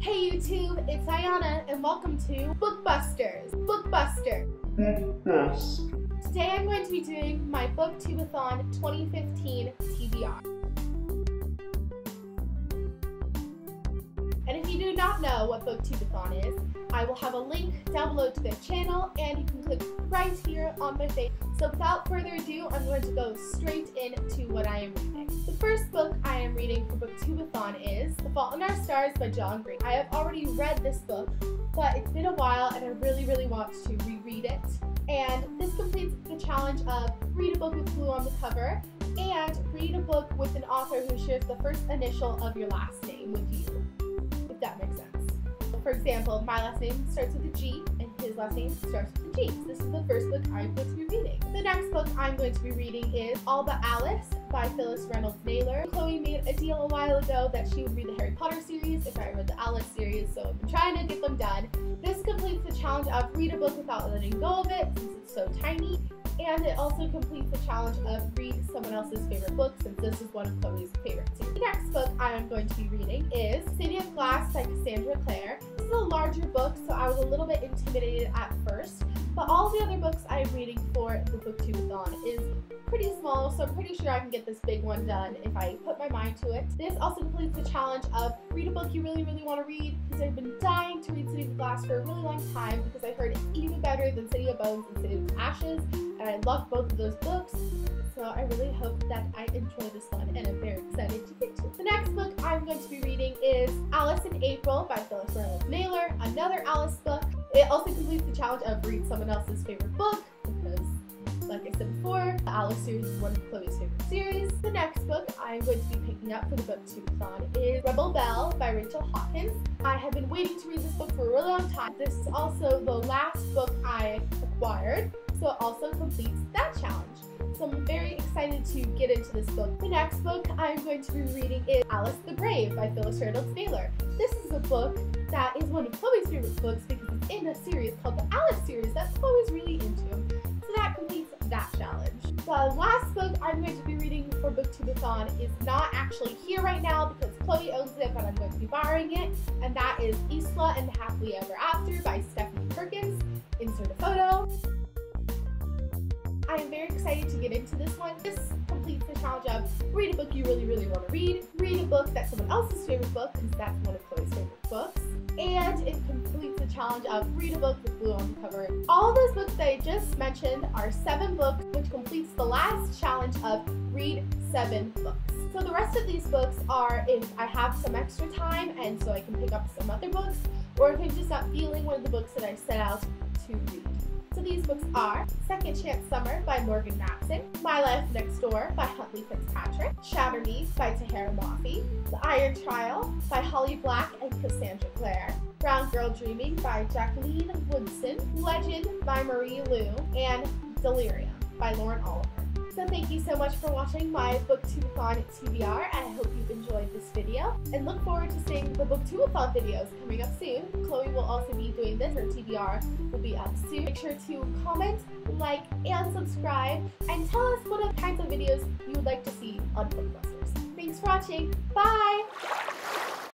Hey YouTube, it's Aiyana and welcome to Bookbusters. Bookbuster. Yes. Today I'm going to be doing my Booktubeathon 2015 TBR. And if you do not know what Booktubeathon is, I will have a link down below to their channel and you can click right here on my face. So without further ado, I'm going to go straight into what I am reading. The first book I am reading for Booktubeathon is The Fault in Our Stars by John Green. I have already read this book, but it's been a while and I really, really want to reread it. And this completes the challenge of read a book with blue on the cover and read a book with an author who shares the first initial of your last name with you, if that makes sense. For example, my last name starts with a G his last name starts with G. This is the first book I'm going to be reading. The next book I'm going to be reading is All But Alice by Phyllis Reynolds Naylor. Chloe made a deal a while ago that she would read the Harry Potter series if I read the Alice series, so I'm trying to get them done. This completes the challenge of read a book without letting go of it since it's so tiny. And it also completes the challenge of read someone else's favorite book since this is one of Chloe's favorites. The next book I am going to be reading is City of Glass by Cassandra Clare. This is a larger book, a little bit intimidated at first, but all the other books I am reading for the Booktubeathon is pretty small, so I'm pretty sure I can get this big one done if I put my mind to it. This also completes the challenge of read a book you really, really want to read, because I've been dying to read City of Glass for a really long time, because I heard it's even better than City of Bones and City of Ashes, and I love both of those books. So I really hope that I enjoy this one and I'm very excited to get to it. The next book I'm going to be reading is Alice in April by Phyllis Reynolds Naylor, another Alice book. It also completes the challenge of read someone else's favorite book because like I said before, the Alice series is one of Chloe's favorite series. The next book I'm going to be picking up for the Booktubeathon is Rebel Belle by Rachel Hawkins. I have been waiting to read this book for a really long time. This is also the last book I acquired, so it also completes that challenge. So I'm very excited to get into this book. The next book I'm going to be reading is Alice the Brave by Phyllis Reynolds Naylor. This is a book that is one of Chloe's favorite books because it's in a series called the Alice series that Chloe's really into. So that completes that challenge. The last book I'm going to be reading for Booktubeathon is not actually here right now because Chloe owns it, but I'm going to be borrowing it, and that is Isla and Happily Ever After by Stephanie Perkins. Insert a photo. I am very excited to get into this one. This completes the challenge of read a book you really, really want to read, read a book that's someone else's favorite book, because that's one of Chloe's favorite books, and it completes the challenge of read a book with blue on the cover. All those books that I just mentioned are seven books, which completes the last challenge of read seven books. So the rest of these books are if I have some extra time and so I can pick up some other books, or if I'm just not feeling one of the books that I set out to read. These books are Second Chance Summer by Morgan Matson, My Life Next Door by Huntley Fitzpatrick, Shatter Me by Tahereh Mafi, The Iron Trial by Holly Black and Cassandra Clare, Brown Girl Dreaming by Jacqueline Woodson, Legend by Marie Lu, and Delirium by Lauren Oliver. So thank you so much for watching my Booktubeathon TBR. I hope you've enjoyed this video and look forward to seeing the Booktubeathon videos coming up soon. Chloe will also be doing this. Her TBR will be up soon. Make sure to comment, like, and subscribe and tell us what kinds of videos you would like to see on Bookbusters. Thanks for watching. Bye!